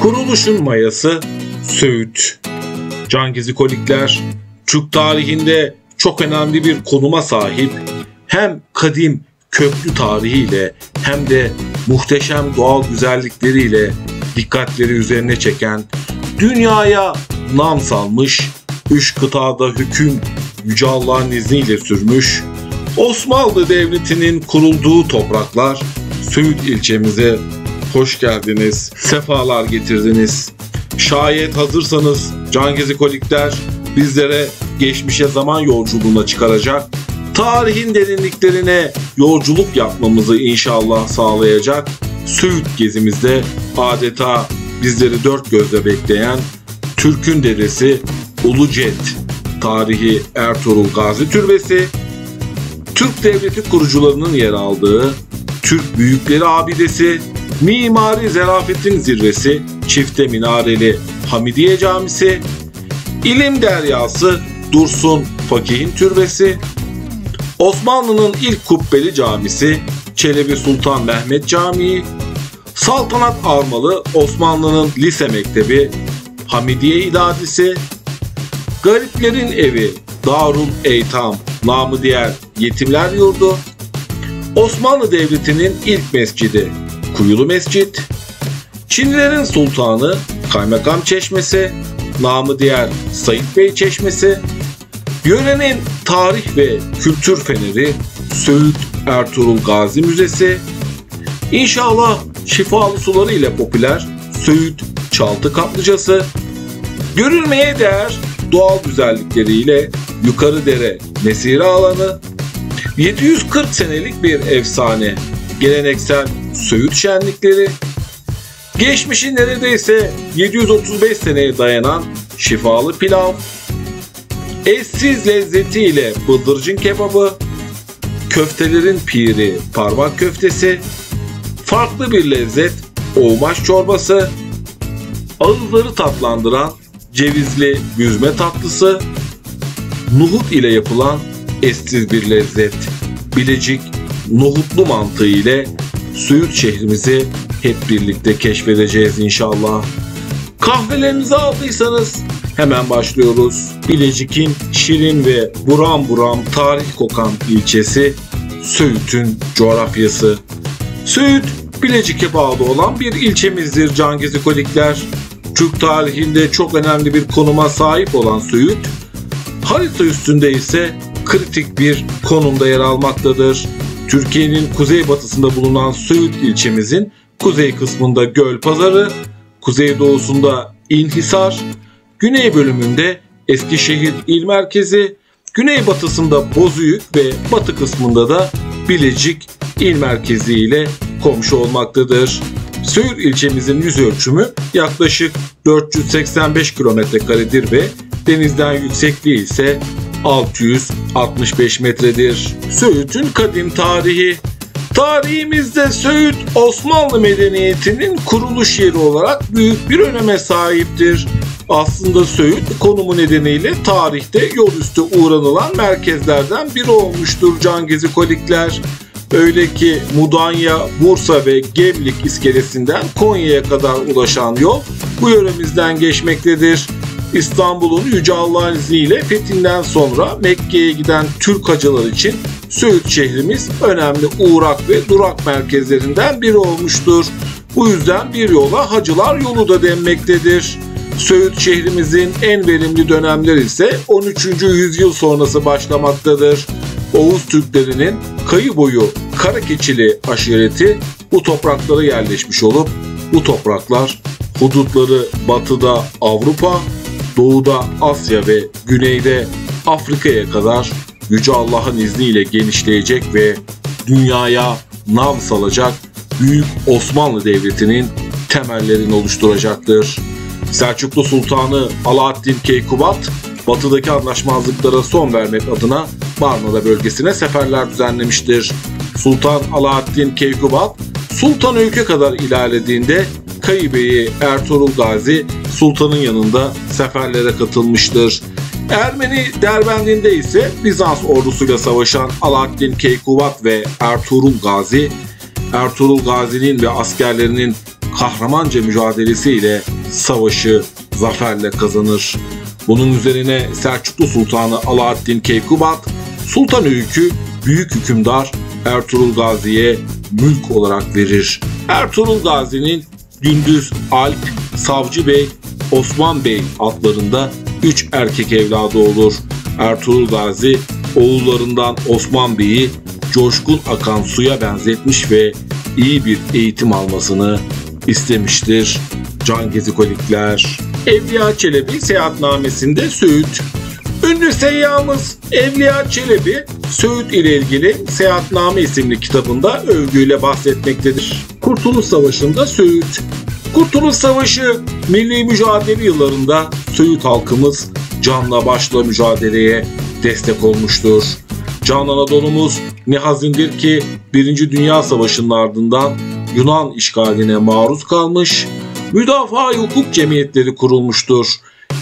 Kuruluşun mayası Söğüt. Cangizikolikler Türk tarihinde çok önemli bir konuma sahip hem kadim köklü tarihiyle hem de muhteşem doğal güzellikleriyle dikkatleri üzerine çeken, dünyaya nam salmış, üç kıtada hüküm Yüce Allah'ın izniyle sürmüş, Osmanlı Devleti'nin kurulduğu topraklar Söğüt ilçemize hoş geldiniz, sefalar getirdiniz. Şayet hazırsanız Cangezi Kolikler bizlere geçmişe zaman yolculuğuna çıkaracak, tarihin derinliklerine yolculuk yapmamızı inşallah sağlayacak Söğüt gezimizde adeta bizleri dört gözle bekleyen Türk'ün dedesi Ulucet tarihi Ertuğrul Gazi Türbesi, Türk Devleti kurucularının yer aldığı Türk Büyükleri Abidesi, Mimari Zerafetin Zirvesi, Çifte Minareli Hamidiye Camisi, İlim Deryası Dursun Fakih'in Türbesi, Osmanlı'nın ilk kubbeli camisi Çelebi Sultan Mehmet Camii, Saltanat Armalı Osmanlı'nın lise mektebi Hamidiye İdadisi, Gariplerin Evi Darul Eytam namı diğer Yetimler Yurdu, Osmanlı Devleti'nin ilk mescidi Kuyulu Mescit, Çinlilerin Sultanı Kaymakam Çeşmesi, namı diğer Sayit Bey Çeşmesi, yörenin tarih ve kültür feneri Söğüt Ertuğrul Gazi Müzesi, İnşallah şifalı suları ile popüler Söğüt Çaltı Kaplıcası, görülmeye değer doğal güzellikleriyle Yukarı Dere Mesire alanı, 740 senelik bir efsane, geleneksel Söğüt şenlikleri, geçmişin neredeyse 735 seneye dayanan şifalı pilav, eşsiz lezzetiyle bıldırcın kebabı, köftelerin piri parmak köftesi, farklı bir lezzet oğmaş çorbası, ağızları tatlandıran cevizli yüzme tatlısı, nuhut ile yapılan eşsiz bir lezzet, Bilecik nohutlu mantığı ile Söğüt şehrimizi hep birlikte keşfedeceğiz inşallah. Kahvelerinizi aldıysanız hemen başlıyoruz. Bilecik'in şirin ve buram buram tarih kokan ilçesi Söğüt'ün coğrafyası. Söğüt, Bilecik'e bağlı olan bir ilçemizdir Cangizikolikler. Türk tarihinde çok önemli bir konuma sahip olan Söğüt, harita üstünde ise kritik bir konumda yer almaktadır. Türkiye'nin kuzeybatısında bulunan Söğüt ilçemizin kuzey kısmında Gölpazarı, kuzeydoğusunda İnhisar, güney bölümünde Eskişehir il merkezi, güneybatısında Bozüyük ve batı kısmında da Bilecik il merkezi ile komşu olmaktadır. Söğüt ilçemizin yüz ölçümü yaklaşık 485 kilometre karedir ve denizden yüksekliği ise 665 metredir. Söğüt'ün kadim tarihi Tarihimizde Söğüt Osmanlı medeniyetinin kuruluş yeri olarak büyük bir öneme sahiptir. Aslında Söğüt konumu nedeniyle tarihte yol üstü uğranılan merkezlerden biri olmuştur Cangezi Kolikler. Öyle ki Mudanya, Bursa ve Gemlik iskelesinden Konya'ya kadar ulaşan yol bu yöremizden geçmektedir. İstanbul'un Yüce Allah'ın izniyle fethinden sonra Mekke'ye giden Türk hacılar için Söğüt şehrimiz önemli uğrak ve durak merkezlerinden biri olmuştur. Bu yüzden bir yola hacılar yolu da denmektedir. Söğüt şehrimizin en verimli dönemleri ise 13. yüzyıl sonrası başlamaktadır. Oğuz Türklerinin kayı boyu Karakeçili aşireti bu topraklara yerleşmiş olup bu topraklar hudutları batıda Avrupa, doğuda Asya ve güneyde Afrika'ya kadar Yüce Allah'ın izniyle genişleyecek ve dünyaya nam salacak Büyük Osmanlı Devleti'nin temellerini oluşturacaktır. Selçuklu Sultanı Alaaddin Keykubat, batıdaki anlaşmazlıklara son vermek adına Marmara bölgesine seferler düzenlemiştir. Sultan Alaaddin Keykubat, Sultan Öykü kadar ilerlediğinde Kayıbeyi Ertuğrul Gazi Sultan'ın yanında seferlere katılmıştır. Ermeni Derbendinde ise Bizans ordusuyla savaşan Alaaddin Keykubat ve Ertuğrul Gazi, Ertuğrul Gazi'nin ve askerlerinin kahramanca mücadelesiyle savaşı zaferle kazanır. Bunun üzerine Selçuklu Sultanı Alaaddin Keykubat, Sultan Öykü büyük hükümdar Ertuğrul Gazi'ye mülk olarak verir. Ertuğrul Gazi'nin Gündüz Alp, Savcı Bey, Osman Bey adlarında 3 erkek evladı olur. Ertuğrul Gazi oğullarından Osman Bey'i coşkun akan suya benzetmiş ve iyi bir eğitim almasını istemiştir. Can Gezikolikler Evliya Çelebi seyahatnamesinde Söğüt Ünlü seyyahımız Evliya Çelebi Söğüt ile ilgili Seyahatname isimli kitabında övgüyle bahsetmektedir. Kurtuluş Savaşı'nda Söğüt Kurtuluş Savaşı milli mücadele yıllarında Söğüt halkımız canla başla mücadeleye destek olmuştur. Can Anadolu'muz ne hazindir ki 1. Dünya Savaşı'nın ardından Yunan işgaline maruz kalmış, müdafaa hukuk cemiyetleri kurulmuştur.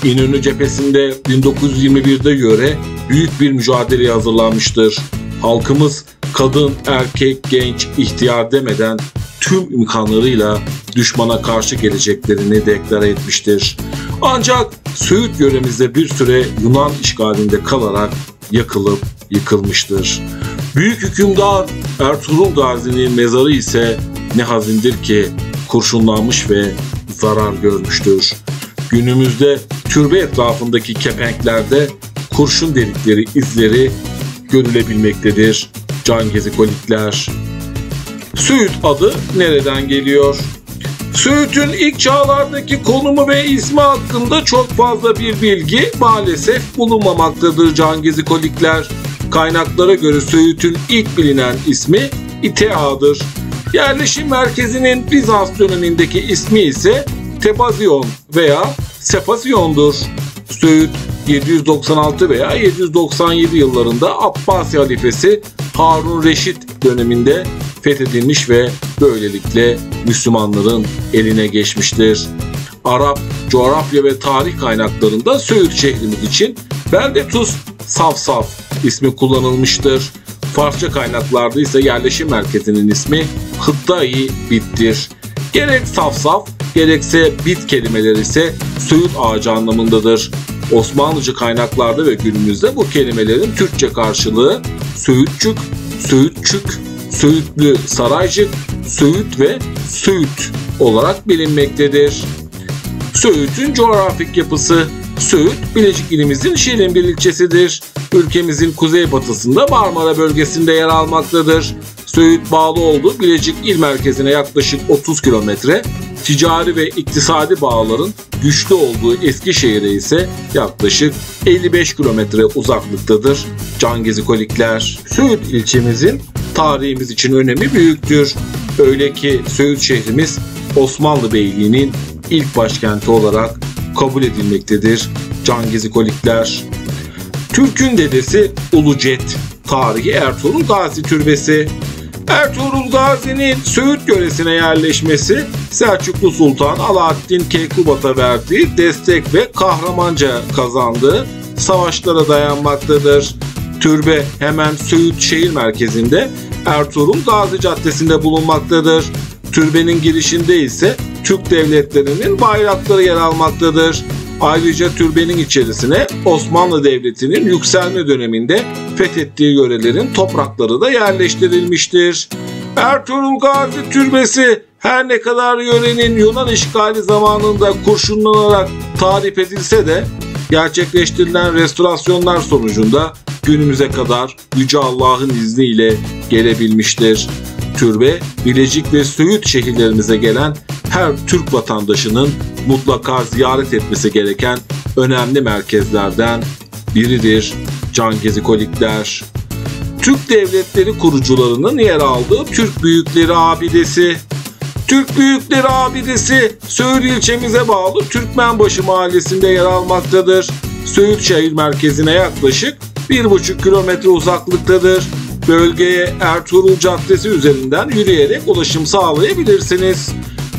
İnönü cephesinde 1921'de göre büyük bir mücadeleye hazırlanmıştır. Halkımız kadın, erkek, genç, ihtiyar demeden tüm imkanlarıyla düşmana karşı geleceklerini deklare etmiştir. Ancak Söğüt yöremizde bir süre Yunan işgalinde kalarak yakılıp yıkılmıştır. Büyük hükümdar Ertuğrul Gazi'nin mezarı ise ne hazindir ki kurşunlanmış ve zarar görmüştür. Günümüzde türbe etrafındaki kepenklerde kurşun delikleri izleri görülebilmektedir. Can gezikolikler. Söğüt adı nereden geliyor? Söğüt'ün ilk çağlardaki konumu ve ismi hakkında çok fazla bir bilgi maalesef bulunmamaktadır can gezikolikler. Kaynaklara göre Söğüt'ün ilk bilinen ismi İtea'dır. Yerleşim merkezinin Bizans dönemindeki ismi ise Tebazyon veya Sefasyon'dur. Söğüt 796 veya 797 yıllarında Abbasi halifesi Harun Reşit döneminde fethedilmiş ve böylelikle Müslümanların eline geçmiştir. Arap, coğrafya ve tarih kaynaklarında Söğüt şehrimiz için Beldetus Safsaf ismi kullanılmıştır. Farsça kaynaklarda ise yerleşim merkezinin ismi Hıddai Bit'tir. Gerek Safsaf gerekse Bit kelimeleri ise Söğüt ağacı anlamındadır. Osmanlıca kaynaklarda ve günümüzde bu kelimelerin Türkçe karşılığı Söğütçük, Söğütçük, Söğütlü Saraycık, Söğüt ve Söğüt olarak bilinmektedir. Söğüt'ün coğrafik yapısı Söğüt, Bilecik ilimizin Şirinbir ilçesidir. Ülkemizin kuzeybatısında Marmara bölgesinde yer almaktadır. Söğüt bağlı olduğu Bilecik il merkezine yaklaşık 30 kilometre, ticari ve iktisadi bağların güçlü olduğu Eskişehir'e ise yaklaşık 55 kilometre uzaklıktadır. Can Gezikolikler, Söğüt ilçemizin tarihimiz için önemi büyüktür. Öyle ki Söğüt şehrimiz Osmanlı Beyliği'nin ilk başkenti olarak kabul edilmektedir. Can Gezikolikler. Türk'ün dedesi Ulucet, tarihi Ertuğrul Gazi Türbesi. Ertuğrul Gazi'nin Söğüt yöresine yerleşmesi Selçuklu Sultan Alaaddin Keykubat'a verdiği destek ve kahramanca kazandığı savaşlara dayanmaktadır. Türbe hemen Söğüt şehir merkezinde Ertuğrul Gazi Caddesi'nde bulunmaktadır. Türbenin girişinde ise Türk devletlerinin bayrakları yer almaktadır. Ayrıca türbenin içerisine Osmanlı Devleti'nin yükselme döneminde fethettiği yörelerin toprakları da yerleştirilmiştir. Ertuğrul Gazi Türbesi her ne kadar yörenin Yunan işgali zamanında kurşunlanarak tarif edilse de gerçekleştirilen restorasyonlar sonucunda günümüze kadar Yüce Allah'ın izniyle gelebilmiştir. Türbe, Bilecik ve Söğüt şehirlerimize gelen her Türk vatandaşının mutlaka ziyaret etmesi gereken önemli merkezlerden biridir. Can Gezikolikler. Türk devletleri kurucularının yer aldığı Türk Büyükleri Abidesi. Türk Büyükleri Abidesi Söğüt ilçemize bağlı Türkmenbaşı mahallesinde yer almaktadır. Söğüt şehir merkezine yaklaşık 1,5 kilometre uzaklıktadır. Bölgeye Ertuğrul Caddesi üzerinden yürüyerek ulaşım sağlayabilirsiniz.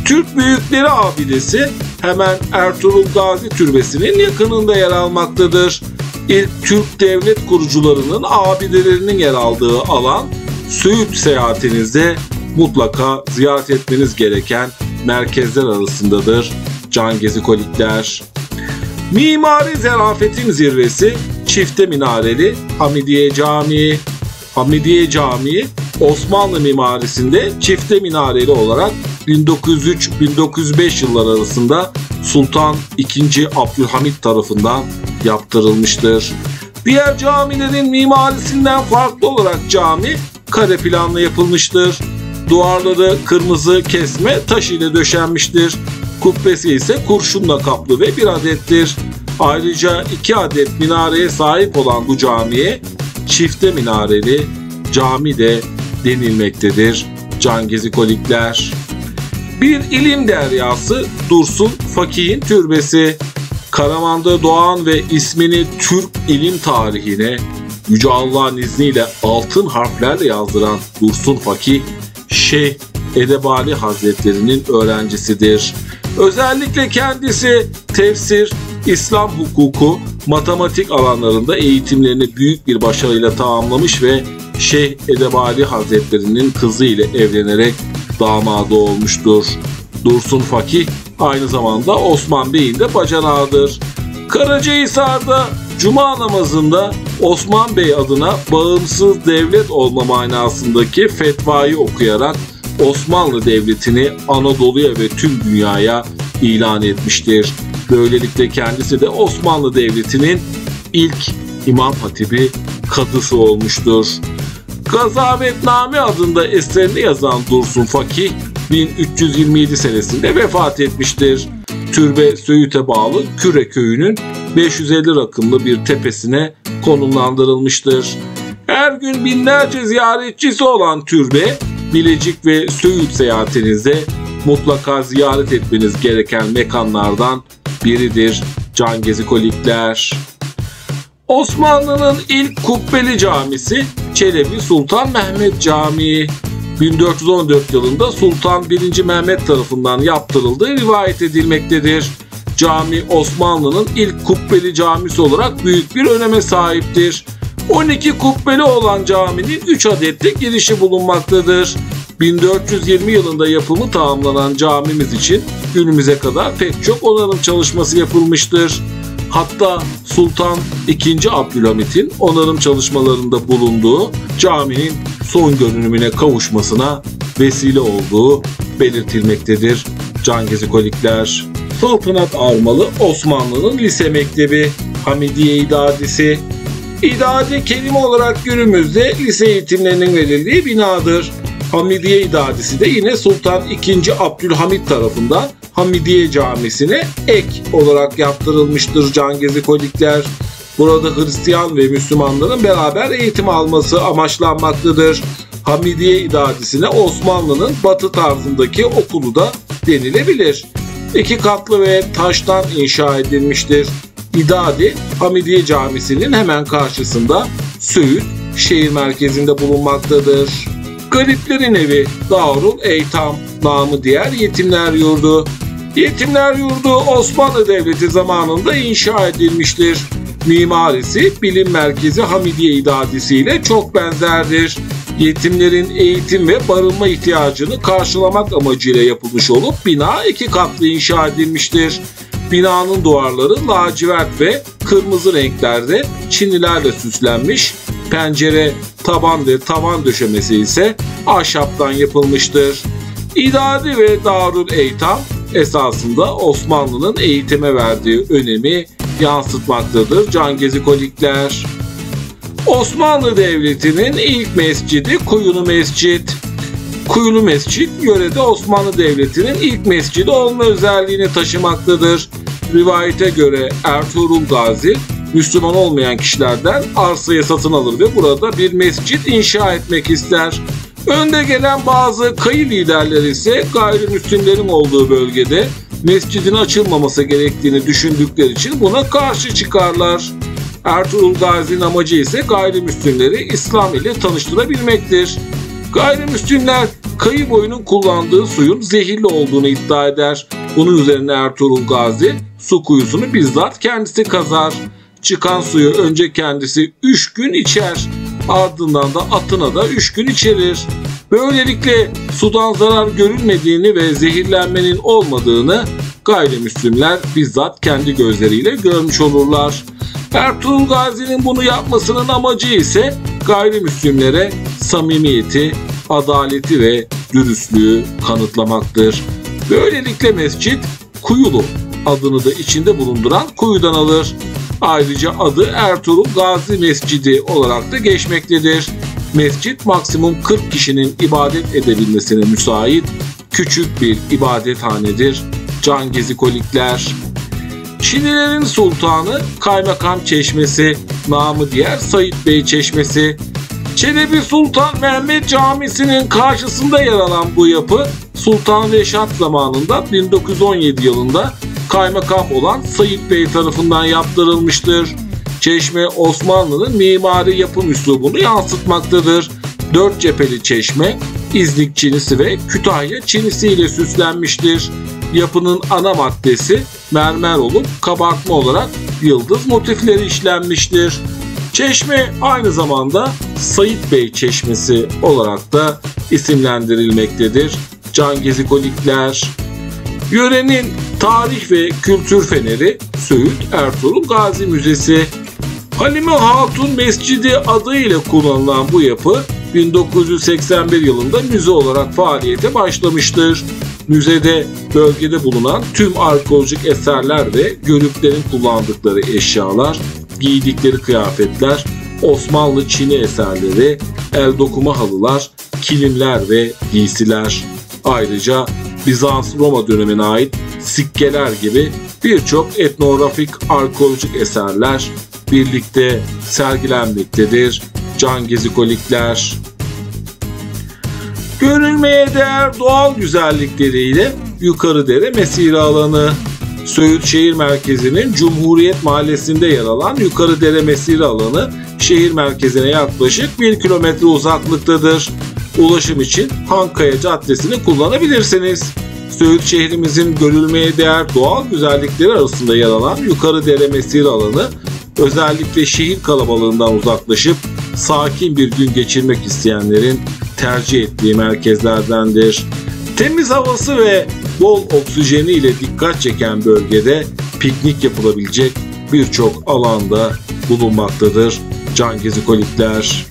Türk Büyükleri Abidesi hemen Ertuğrul Gazi Türbesi'nin yakınında yer almaktadır. İlk Türk devlet kurucularının abidelerinin yer aldığı alan Söğüt seyahatinizde mutlaka ziyaret etmeniz gereken merkezler arasındadır can gezikolikler. Mimari zerafetin zirvesi çifte minareli Hamidiye Camii. Hamidiye Camii Osmanlı mimarisinde çifte minareli olarak 1903-1905 yıllar arasında Sultan II. Abdülhamit tarafından yaptırılmıştır. Diğer camilerin mimarisinden farklı olarak cami kare planlı yapılmıştır. Duvarları kırmızı kesme taş ile döşenmiştir. Kubbesi ise kurşunla kaplı ve bir adettir. Ayrıca iki adet minareye sahip olan bu camiye çifte minareli cami de denilmektedir. Can Gezikolikler. Bir ilim deryası Dursun Fakih'in türbesi. Karaman'da doğan ve ismini Türk ilim tarihine Yüce Allah'ın izniyle altın harflerle yazdıran Dursun Fakih, Şeyh Edebali Hazretleri'nin öğrencisidir. Özellikle kendisi tefsir, İslam hukuku, matematik alanlarında eğitimlerini büyük bir başarıyla tamamlamış ve Şeyh Edebali Hazretleri'nin kızı ile evlenerek damadı olmuştur. Dursun Fakih aynı zamanda Osman Bey'in de bacanağıdır. Karacahisar'da Cuma namazında Osman Bey adına bağımsız devlet olma manasındaki fetvayı okuyarak Osmanlı Devleti'ni Anadolu'ya ve tüm dünyaya ilan etmiştir. Böylelikle kendisi de Osmanlı Devleti'nin ilk İmam Hatibi kadısı olmuştur. Gazavetname adında eserini yazan Dursun Fakih 1327 senesinde vefat etmiştir. Türbe Söğüt'e bağlı Küre köyünün 550 rakımlı bir tepesine konumlandırılmıştır. Her gün binlerce ziyaretçisi olan türbe Bilecik ve Söğüt seyahatinizde mutlaka ziyaret etmeniz gereken mekanlardan biridir Can Gezikolikler. Osmanlı'nın ilk kubbeli camisi Çelebi Sultan Mehmet Camii. 1414 yılında Sultan 1. Mehmet tarafından yaptırıldığı rivayet edilmektedir. Cami Osmanlı'nın ilk kubbeli camisi olarak büyük bir öneme sahiptir. 12 kubbeli olan caminin 3 adette girişi bulunmaktadır. 1420 yılında yapımı tamamlanan camimiz için günümüze kadar pek çok onarım çalışması yapılmıştır. Hatta Sultan II. Abdülhamit'in onarım çalışmalarında bulunduğu caminin son görünümüne kavuşmasına vesile olduğu belirtilmektedir. Can Gezikolikler Saltanat armalı Osmanlı'nın lise mektebi Hamidiye İdadisi İdadi kelime olarak günümüzde lise eğitimlerinin verildiği binadır. Hamidiye İdadisi de yine Sultan II. Abdülhamit tarafından Hamidiye Camisi'ne ek olarak yaptırılmıştır Can Gezikolikler. Burada Hristiyan ve Müslümanların beraber eğitim alması amaçlanmaktadır. Hamidiye İdadisi'ne Osmanlı'nın batı tarzındaki okulu da denilebilir. İki katlı ve taştan inşa edilmiştir. İdadi Hamidiye Camisi'nin hemen karşısında Söğüt şehir merkezinde bulunmaktadır. Gariplerin evi Darul Eytam namı diğer yetimler yurdu. Yetimler yurdu Osmanlı Devleti zamanında inşa edilmiştir. Mimarisi bilim merkezi Hamidiye İdadisi ile çok benzerdir. Yetimlerin eğitim ve barınma ihtiyacını karşılamak amacıyla yapılmış olup bina iki katlı inşa edilmiştir. Binanın duvarları lacivert ve kırmızı renklerde çinilerle süslenmiş. Pencere, taban ve tavan döşemesi ise ahşaptan yapılmıştır. İdadi ve Darül Eytam esasında Osmanlı'nın eğitime verdiği önemi yansıtmaktadır Can Gezikolikler. Osmanlı Devleti'nin ilk mescidi Kuyunu Mescid. Kuyulu Mescid yörede Osmanlı Devleti'nin ilk mescidi olma özelliğini taşımaktadır. Rivayete göre Ertuğrul Gazi Müslüman olmayan kişilerden arsayı satın alır ve burada bir mescit inşa etmek ister. Önde gelen bazı kayı liderleri ise gayrimüslimlerin olduğu bölgede mescidin açılmaması gerektiğini düşündükleri için buna karşı çıkarlar. Ertuğrul Gazi'nin amacı ise gayrimüslimleri İslam ile tanıştırabilmektir. Gayrimüslimler kayı boyunun kullandığı suyun zehirli olduğunu iddia eder. Bunun üzerine Ertuğrul Gazi su kuyusunu bizzat kendisi kazar. Çıkan suyu önce kendisi 3 gün içer. Ardından da atına da 3 gün içerir. Böylelikle sudan zarar görülmediğini ve zehirlenmenin olmadığını gayrimüslimler bizzat kendi gözleriyle görmüş olurlar. Ertuğrul Gazi'nin bunu yapmasının amacı ise gayrimüslimlere samimiyeti, adaleti ve dürüstlüğü kanıtlamaktır. Böylelikle mescit Kuyulu adını da içinde bulunduran kuyudan alır. Ayrıca adı Ertuğrul Gazi Mescidi olarak da geçmektedir. Mescit maksimum 40 kişinin ibadet edebilmesine müsait küçük bir ibadethanedir. Can Gezikolikler Çinilerin sultanı Kaymakam Çeşmesi, namı diğer Sayit Bey Çeşmesi. Çelebi Sultan Mehmet Camisi'nin karşısında yer alan bu yapı Sultan Reşat zamanında 1917 yılında kaymakam olan Sayit Bey tarafından yaptırılmıştır. Çeşme Osmanlı'nın mimari yapım üslubunu yansıtmaktadır. Dört cepheli çeşme İznik çinisi ve Kütahya çinisi ile süslenmiştir. Yapının ana maddesi mermer olup kabartma olarak yıldız motifleri işlenmiştir. Çeşme aynı zamanda Sayit Bey Çeşmesi olarak da isimlendirilmektedir. Can Gezikolikler, Yörenin tarih ve kültür feneri Söğüt Ertuğrul Gazi Müzesi. Halime Hatun Mescidi adıyla kullanılan bu yapı 1981 yılında müze olarak faaliyete başlamıştır. Müzede bölgede bulunan tüm arkeolojik eserler ve görüklerin kullandıkları eşyalar, giydikleri kıyafetler, Osmanlı Çin'i eserleri, el dokuma halılar, kilimler ve giysiler. Ayrıca Bizans-Roma dönemine ait sikkeler gibi birçok etnografik arkeolojik eserler birlikte sergilenmektedir. Can gezikolikler, Görülmeye değer doğal güzellikleriyle Yukarıdere Mesire alanı, Söğüt şehir merkezinin Cumhuriyet Mahallesi'nde yer alan Yukarıdere Mesire alanı şehir merkezine yaklaşık 1 kilometre uzaklıktadır. Ulaşım için Hankaya Caddesi'ni kullanabilirsiniz. Söğüt şehrimizin görülmeye değer doğal güzellikleri arasında yer alan Yukarıdere Mesire alanı özellikle şehir kalabalığından uzaklaşıp sakin bir gün geçirmek isteyenlerin tercih ettiği merkezlerdendir. Temiz havası ve bol oksijeni ile dikkat çeken bölgede piknik yapılabilecek birçok alanda bulunmaktadır. Can gezikolikler.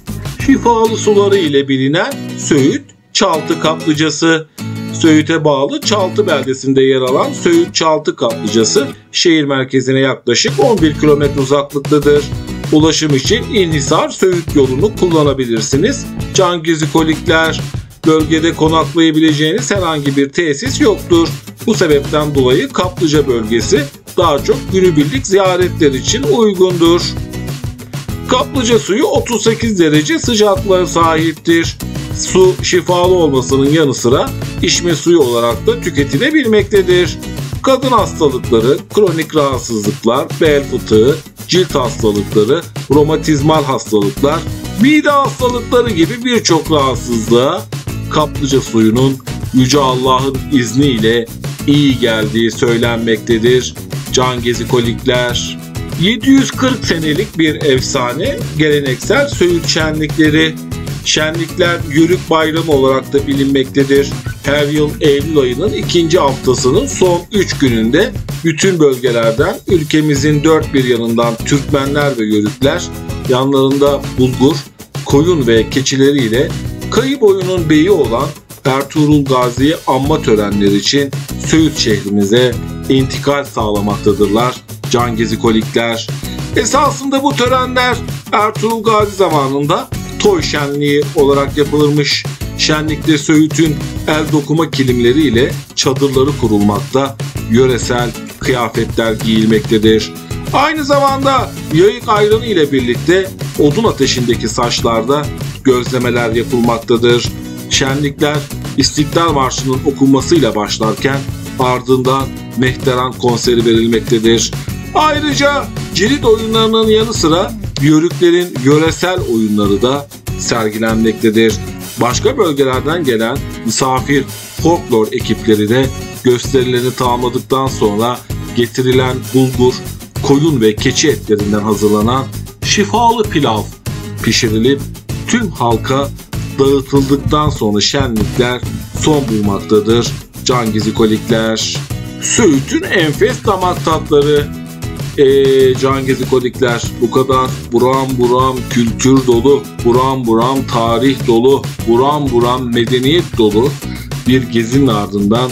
Şifalı suları ile bilinen Söğüt Çaltı Kaplıcası. Söğüt'e bağlı Çaltı beldesinde yer alan Söğüt Çaltı Kaplıcası şehir merkezine yaklaşık 11 kilometre uzaklıktadır. Ulaşım için İnhisar Söğüt yolunu kullanabilirsiniz. Can gezikolikler bölgede konaklayabileceğiniz herhangi bir tesis yoktur. Bu sebepten dolayı Kaplıca bölgesi daha çok günübirlik ziyaretler için uygundur. Kaplıca suyu 38 derece sıcaklığa sahiptir. Su şifalı olmasının yanı sıra içme suyu olarak da tüketilebilmektedir. Kadın hastalıkları, kronik rahatsızlıklar, bel fıtığı, cilt hastalıkları, romatizmal hastalıklar, mide hastalıkları gibi birçok rahatsızlığa kaplıca suyunun Yüce Allah'ın izniyle iyi geldiği söylenmektedir. Can gezikolikler 740 senelik bir efsane geleneksel Söğüt şenlikleri. Şenlikler Yörük Bayramı olarak da bilinmektedir. Her yıl Eylül ayının ikinci haftasının son 3 gününde bütün bölgelerden ülkemizin dört bir yanından Türkmenler ve Yörükler yanlarında bulgur, koyun ve keçileriyle kayıp oyunun beyi olan Ertuğrul Gazi'ye anma törenleri için Söğüt şehrimize intikal sağlamaktadırlar. Can gezikolikler. Esasında bu törenler Ertuğrul Gazi zamanında toy şenliği olarak yapılırmış. Şenlikte Söğüt'ün el dokuma kilimleriyle çadırları kurulmakta, yöresel kıyafetler giyilmektedir. Aynı zamanda yayık ayranı ile birlikte odun ateşindeki saçlarda gözlemeler yapılmaktadır. Şenlikler İstiklal Marşı'nın okunmasıyla başlarken ardından Mehteran konseri verilmektedir. Ayrıca cirit oyunlarının yanı sıra yörüklerin yöresel oyunları da sergilenmektedir. Başka bölgelerden gelen misafir folklor ekipleri de gösterilerini tamamladıktan sonra getirilen bulgur, koyun ve keçi etlerinden hazırlanan şifalı pilav pişirilip tüm halka dağıtıldıktan sonra şenlikler son bulmaktadır. Can Gizikolikler. Söğüt'ün enfes damak tatları. Eee Can Gizikolikler bu kadar buram buram kültür dolu, buram buram tarih dolu, buram buram medeniyet dolu bir gezinin ardından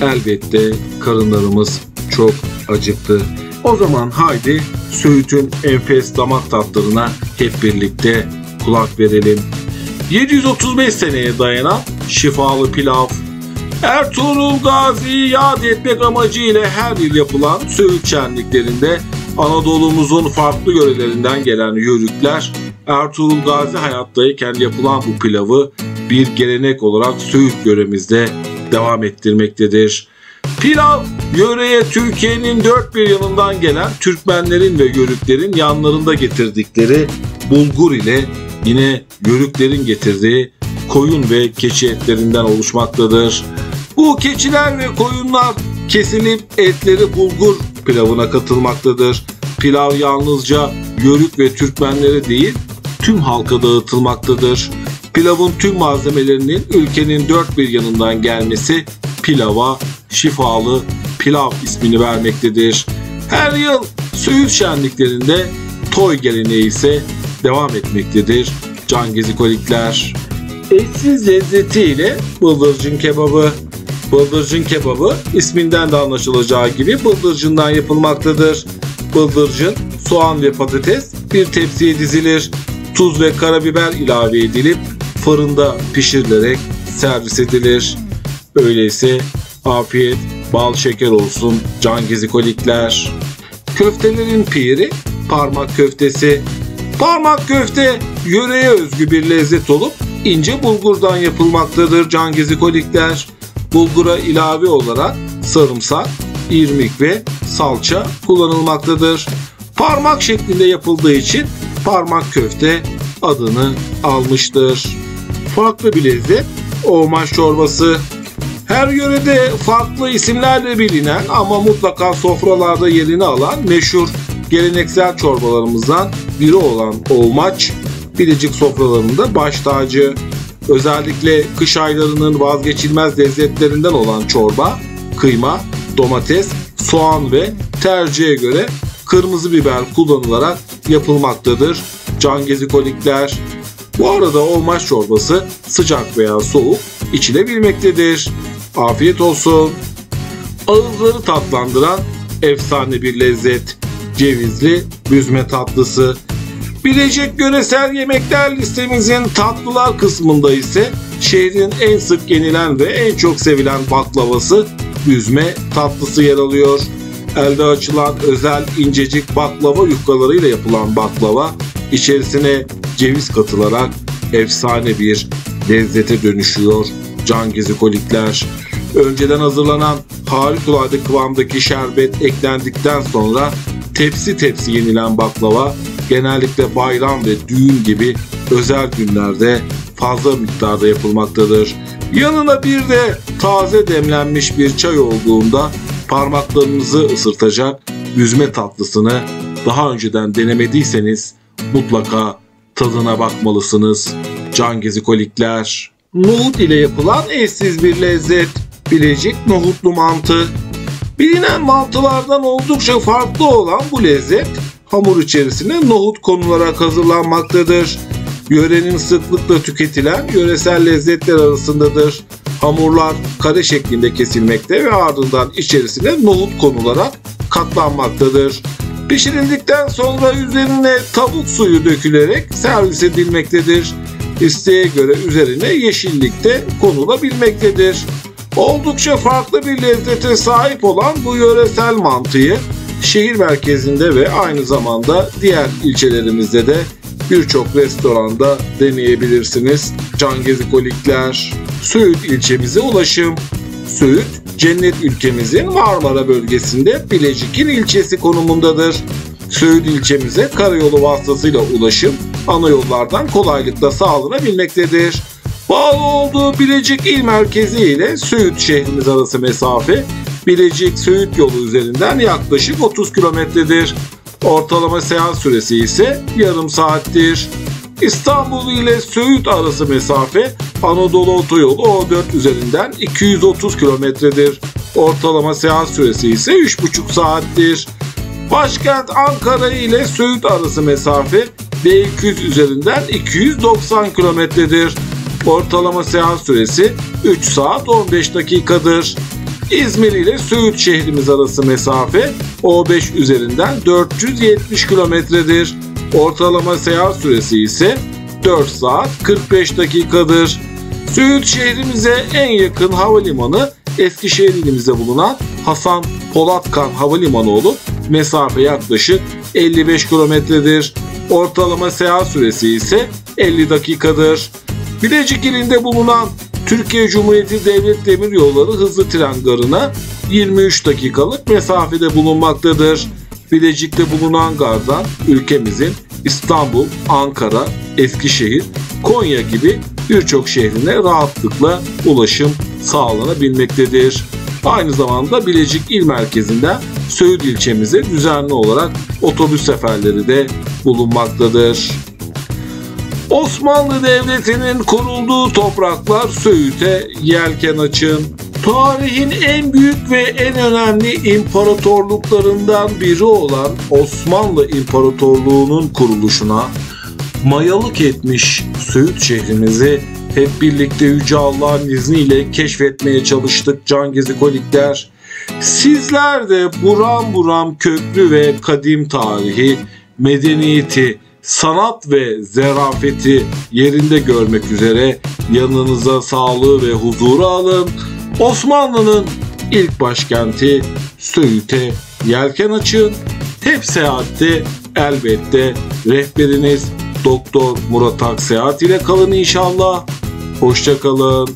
elbette karınlarımız çok acıktı. O zaman haydi Söğüt'ün enfes damak tatlarına hep birlikte kulak verelim. 735 seneye dayanan şifalı pilav. Ertuğrul Gazi'yi yad etmek amacıyla her yıl yapılan Söğüt şenliklerinde Anadolu'muzun farklı yörelerinden gelen yörükler Ertuğrul Gazi hayattayken yapılan bu pilavı bir gelenek olarak Söğüt yöremizde devam ettirmektedir. Pilav, yöreye Türkiye'nin dört bir yanından gelen Türkmenlerin ve Yörüklerin yanlarında getirdikleri bulgur ile yine Yörüklerin getirdiği koyun ve keçi etlerinden oluşmaktadır. Bu keçiler ve koyunlar kesilip etleri bulgur pilavına katılmaktadır. Pilav yalnızca Yörük ve Türkmenlere değil tüm halka dağıtılmaktadır. Pilavın tüm malzemelerinin ülkenin dört bir yanından gelmesi pilava şifalı pilav ismini vermektedir. Her yıl Söğüt şenliklerinde toy geleneği ise devam etmektedir. Can gezikolikler. Eşsiz lezzetiyle bıldırcın kebabı. Bıldırcın kebabı isminden de anlaşılacağı gibi bıldırcından yapılmaktadır. Bıldırcın, soğan ve patates bir tepsiye dizilir. Tuz ve karabiber ilave edilip fırında pişirilerek servis edilir. Öyleyse afiyet, bal şeker olsun can gezikolikler. Köftelerin piri parmak köftesi. Parmak köfte yöreye özgü bir lezzet olup ince bulgurdan yapılmaktadır can gezikolikler. Bulgura ilave olarak sarımsak, irmik ve salça kullanılmaktadır. Parmak şeklinde yapıldığı için parmak köfte adını almıştır. Farklı bir lezzet oğmaş çorbası. Her yörede farklı isimlerle bilinen ama mutlaka sofralarda yerini alan meşhur geleneksel çorbalarımızdan biri olan oğmaç Bilecik sofralarında baş tacı. Özellikle kış aylarının vazgeçilmez lezzetlerinden olan çorba, kıyma, domates, soğan ve tercihe göre kırmızı biber kullanılarak yapılmaktadır. Can gezikolikler. Bu arada olmaş çorbası sıcak veya soğuk içilebilmektedir. Afiyet olsun. Ağızları tatlandıran efsane bir lezzet. Cevizli büzme tatlısı. Bilecek yöresel yemekler listemizin tatlılar kısmında ise şehrin en sık yenilen ve en çok sevilen baklavası büzme tatlısı yer alıyor. Elde açılan özel incecik baklava yufkalarıyla yapılan baklava içerisine ceviz katılarak efsane bir lezzete dönüşüyor can gezikolikler. Önceden hazırlanan harikulade kıvamdaki şerbet eklendikten sonra tepsi tepsi yenilen baklava genellikle bayram ve düğün gibi özel günlerde fazla miktarda yapılmaktadır. Yanına bir de taze demlenmiş bir çay olduğunda parmaklarınızı ısırtacak yüzme tatlısını daha önceden denemediyseniz mutlaka tadına bakmalısınız. Can gezikolikler. Nohut ile yapılan eşsiz bir lezzet. Bilecik nohutlu mantı. Bilinen mantılardan oldukça farklı olan bu lezzet hamur içerisine nohut konularak hazırlanmaktadır. Yörenin sıklıkla tüketilen yöresel lezzetler arasındadır. Hamurlar kare şeklinde kesilmekte ve ardından içerisine nohut konularak katlanmaktadır. Pişirildikten sonra üzerine tavuk suyu dökülerek servis edilmektedir. İsteğe göre üzerine yeşillik de konulabilmektedir. Oldukça farklı bir lezzete sahip olan bu yöresel mantıyı şehir merkezinde ve aynı zamanda diğer ilçelerimizde de birçok restoranda deneyebilirsiniz. Can Gezikolikler, Söğüt ilçemize ulaşım. Söğüt, cennet ülkemizin Marmara bölgesinde Bilecik'in ilçesi konumundadır. Söğüt ilçemize karayolu vasıtasıyla ulaşım ana yollardan kolaylıkla sağlanabilmektedir. Bağlı olduğu Bilecik il merkezi ile Söğüt şehrimiz arası mesafe Bilecik Söğüt yolu üzerinden yaklaşık 30 kilometredir. Ortalama seyahat süresi ise yarım saattir. İstanbul ile Söğüt arası mesafe Anadolu Otoyolu O4 üzerinden 230 kilometredir. Ortalama seyahat süresi ise 3,5 saattir. Başkent Ankara ile Söğüt arası mesafe B200 üzerinden 290 kilometredir. Ortalama seyahat süresi 3 saat 15 dakikadır. İzmir ile Söğüt şehrimiz arası mesafe O5 üzerinden 470 kilometredir. Ortalama seyahat süresi ise 4 saat 45 dakikadır. Söğüt şehrimize en yakın havalimanı Eskişehir ilimizde bulunan Hasan Polatkan Havalimanı olup mesafe yaklaşık 55 kilometredir. Ortalama seyahat süresi ise 50 dakikadır. Bilecik ilinde bulunan Türkiye Cumhuriyeti Devlet Demiryolları hızlı tren garına 23 dakikalık mesafede bulunmaktadır. Bilecik'te bulunan gardan ülkemizin İstanbul, Ankara, Eskişehir, Konya gibi birçok şehrine rahatlıkla ulaşım sağlanabilmektedir. Aynı zamanda Bilecik il merkezinden Söğüt ilçemize düzenli olarak otobüs seferleri de bulunmaktadır. Osmanlı Devleti'nin kurulduğu topraklar Söğüt'e yelken açın. Tarihin en büyük ve en önemli imparatorluklarından biri olan Osmanlı İmparatorluğu'nun kuruluşuna mayalık etmiş Söğüt şehrimizi hep birlikte Yüce Allah'ın izniyle keşfetmeye çalıştık can gezikolikler. Sizler de buram buram köklü ve kadim tarihi, medeniyeti, sanat ve zerafeti yerinde görmek üzere yanınıza sağlığı ve huzuru alın. Osmanlı'nın ilk başkenti Söğüt'e yelken açın. Hep seyahatte elbette rehberiniz Doktor Murat Akseyahat ile kalın inşallah. Hoşçakalın.